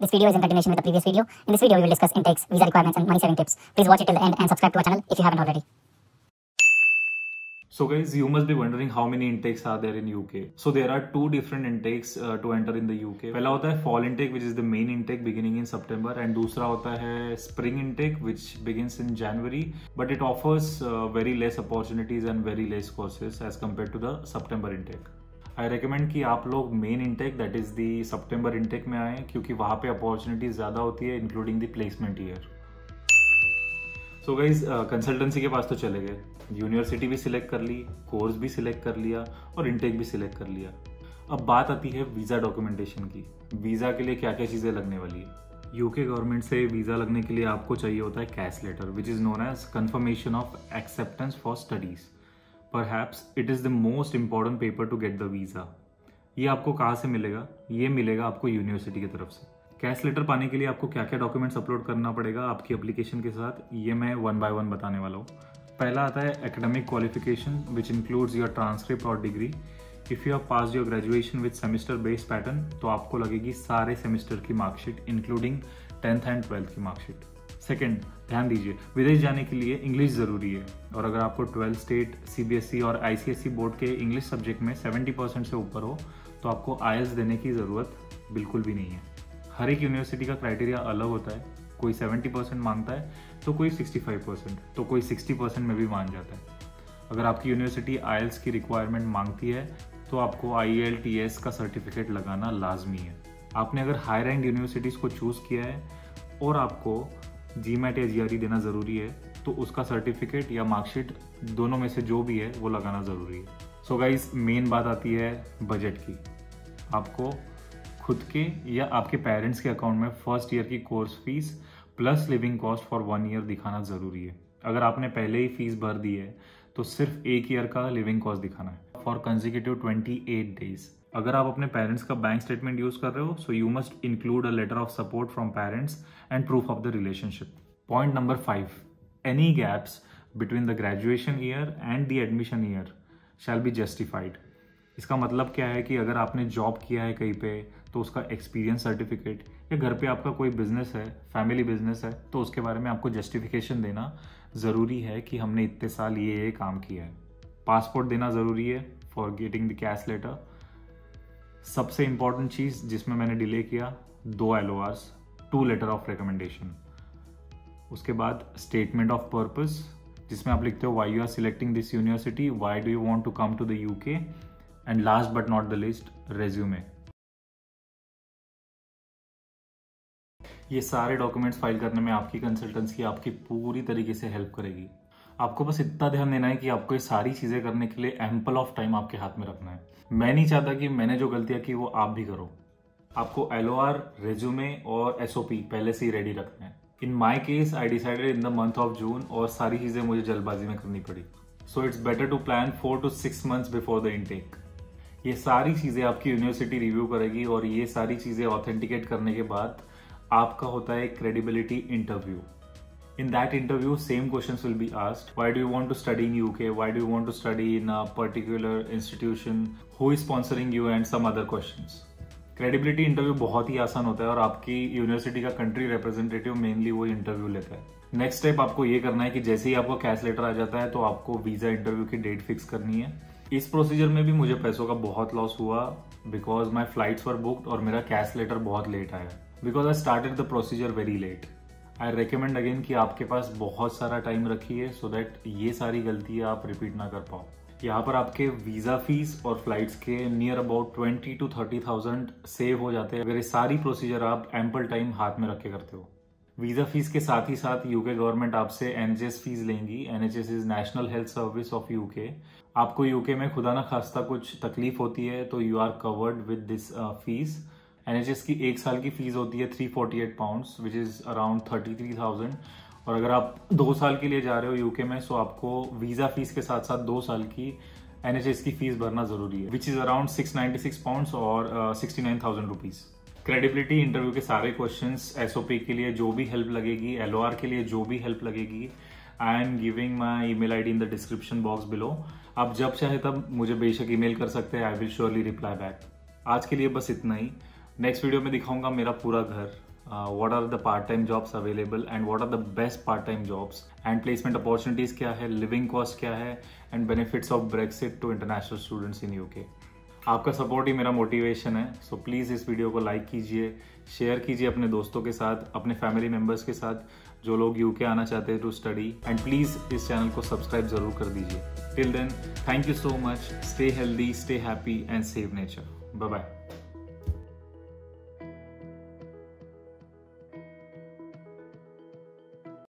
This video is in continuation with the previous video. In this video, we will discuss intakes, visa requirements, and money saving tips. Please watch it till the end and subscribe to our channel if you haven't already. So guys, you must be wondering how many intakes are there in UK. So there are two different intakes uh, to enter in the UK. पहला होता है fall intake which is the main intake beginning in September and दूसरा होता है spring intake which begins in January but it offers uh, very less opportunities and very less courses as compared to the September intake. I recommend कि आप लोग main intake that is the September intake में आए, क्योंकि वहाँ पे opportunities ज़्यादा होती है including the placement year so guys consultancy के पास तो चले गए। यूनिवर्सिटी भी सिलेक्ट कर ली कोर्स भी सिलेक्ट कर लिया, और इंटेक भी सिलेक्ट कर लिया। अब बात आती है वीज़ा डॉक्यूमेंटेशन की। वीज़ा के लिए क्या क्या चीज़ें लगने वाली है? यूके गवर्नमेंट से वीज़ा लगने के लिए आपको चाहिए होता है CAS letter which is known as confirmation of acceptance for studies perhaps it is the most important paper to get the visa ये आपको कहाँ से मिलेगा? ये मिलेगा आपको यूनिवर्सिटी की तरफ़ से। कैश लेटर पाने के लिए आपको क्या क्या डॉक्यूमेंट्स अपलोड करना पड़ेगा आपकी एप्लीकेशन के साथ, ये मैं वन बाय वन बताने वाला हूँ। पहला आता है academic qualification which includes your transcript और degree if you have pass your graduation with semester based pattern तो आपको लगेगी सारे सेमिस्टर की marksheet including tenth and twelfth की मार्कशीट सेकेंड ध्यान दीजिए, विदेश जाने के लिए इंग्लिश ज़रूरी है। और अगर आपको ट्वेल्थ स्टेट सी और आई बोर्ड के इंग्लिश सब्जेक्ट में सेवेंटी परसेंट से ऊपर हो तो आपको आई देने की ज़रूरत बिल्कुल भी नहीं है। हर एक यूनिवर्सिटी का क्राइटेरिया अलग होता है। कोई 70 परसेंट माँगता है तो कोई 65 परसेंट तो कोई 60 परसेंट में भी मान जाता है। अगर आपकी यूनिवर्सिटी आई की रिक्वायरमेंट मांगती है तो आपको आईएलटीएस का सर्टिफिकेट लगाना लाजमी है। आपने अगर हाई रैंक यूनिवर्सिटीज़ को चूज़ किया है, और आपको जी मैट या जी देना ज़रूरी है तो उसका सर्टिफिकेट या मार्कशीट दोनों में से जो भी है, वो लगाना ज़रूरी है। सो गाइज़ मेन बात आती है बजट की। आपको खुद के या आपके पेरेंट्स के अकाउंट में फ़र्स्ट ईयर की course fees plus living cost for one year दिखाना ज़रूरी है। अगर आपने पहले ही फ़ीस भर दी है तो सिर्फ़ एक ईयर का लिविंग कॉस्ट दिखाना है। For consecutive twenty eight days अगर आप अपने पेरेंट्स का बैंक स्टेटमेंट यूज़ कर रहे हो so you must include a letter of support from parents and proof of the relationship point number five any gaps between the graduation year and the admission year shall be justified इसका मतलब क्या है कि अगर आपने job किया है कहीं पे तो उसका एक्सपीरियंस सर्टिफिकेट या घर पे आपका कोई बिज़नेस है फैमिली बिज़नेस है तो उसके बारे में आपको जस्टिफिकेशन देना ज़रूरी है कि हमने इतने साल ये ये काम किया है। पासपोर्ट देना ज़रूरी है for getting the CAS letter सबसे इंपॉर्टेंट चीज़ जिसमें मैंने डिले किया, दो L two letter of recommendation उसके बाद स्टेटमेंट ऑफ़ पर्पस जिसमें आप लिखते हो why you are selecting this university why do you want to come to the UK and last but not the least resume ये सारे डॉक्यूमेंट्स फ़ाइल करने में आपकी कंसल्टेंसी आपकी पूरी तरीके से हेल्प करेगी। आपको बस इतना ध्यान देना है कि आपको ये सारी चीज़ें करने के लिए एम्पल ऑफ़ टाइम आपके हाथ में रखना है। मैं नहीं चाहता कि मैंने जो गलतियाँ की वो आप भी करो। आपको एल ओ आर रेज्यूमे और एस ओ पी पहले से ही रेडी रखना है। In my case I decided in the month of June और सारी चीज़ें मुझे जल्दबाजी में करनी पड़ी। So it's better to plan four to six months before the intake ये सारी चीज़ें आपकी यूनिवर्सिटी रिव्यू करेगी और ये सारी चीज़ें ऑथेंटिकेट करने के बाद आपका होता है credibility interview in that interview same questions will be asked. Why do you want to study in uk why do you want to study in a particular institution? Who is sponsoring you? And some other questions. Credibility interview बहुत ही आसान होता है और आपकी university का country representative mainly वो interview लेता है। नेक्स्ट स्टेप आपको ये करना है कि जैसे ही आपको कैश लेटर आ जाता है तो आपको वीज़ा इंटरव्यू की डेट फिक्स करनी है। इस प्रोसीजर में भी मुझे पैसों का बहुत लॉस हुआ because my flights were booked और मेरा कैश लेटर बहुत लेट आया। Because I started the procedure very late I recommend again कि आपके पास बहुत सारा टाइम रखिए सो दैट ये सारी गलतियाँ आप रिपीट ना कर पाओ। यहाँ पर आपके वीज़ा फ़ीस और फ्लाइट्स के near about twenty to thirty thousand save हो जाते हैं। अगर ये सारी प्रोसीजर आप एम्पल टाइम हाथ में रख के करते हो। वीज़ा फ़ीस के साथ ही साथ यूके गवर्नमेंट आपसे एनएचएस फ़ीस लेंगी। NHS is national health service of UK आपको यूके में खुदा ना खास्ता कुछ तकलीफ़ होती है तो you are covered with this fees NHS की एक साल की फ़ीस होती है three forty eight pound which is around thirty three thousand और अगर आप दो साल के लिए जा रहे हो यूके में सो आपको वीज़ा फ़ीस के साथ साथ दो साल की एनएचएस की फ़ीस भरना ज़रूरी है which is around six ninety six pound और sixty nine thousand rupees credibility interview के सारे क्वेश्चन एसओपी के लिए जो भी हेल्प लगेगी एलओआर के लिए जो भी हेल्प लगेगी I am giving my email I D in the description box below आप जब चाहे तब मुझे बेशक ईमेल कर सकते हैं I will surely reply back आज के लिए बस इतना ही। नेक्स्ट वीडियो में दिखाऊँगा मेरा पूरा घर what are the part time jobs available and what are the best part time jobs and placement opportunities क्या है लिविंग कॉस्ट क्या है, and benefits of Brexit to international students in UK आपका सपोर्ट ही मेरा मोटिवेशन है so so please इस video को लाइक कीजिए शेयर कीजिए अपने दोस्तों के साथ, अपने फैमिली मेंबर्स के साथ, जो लोग यूके आना चाहते हैं टू स्टडी एंड प्लीज़ इस चैनल को सब्सक्राइब ज़रूर कर दीजिए। Till then thank you so much stay healthy stay happy and save nature bye bye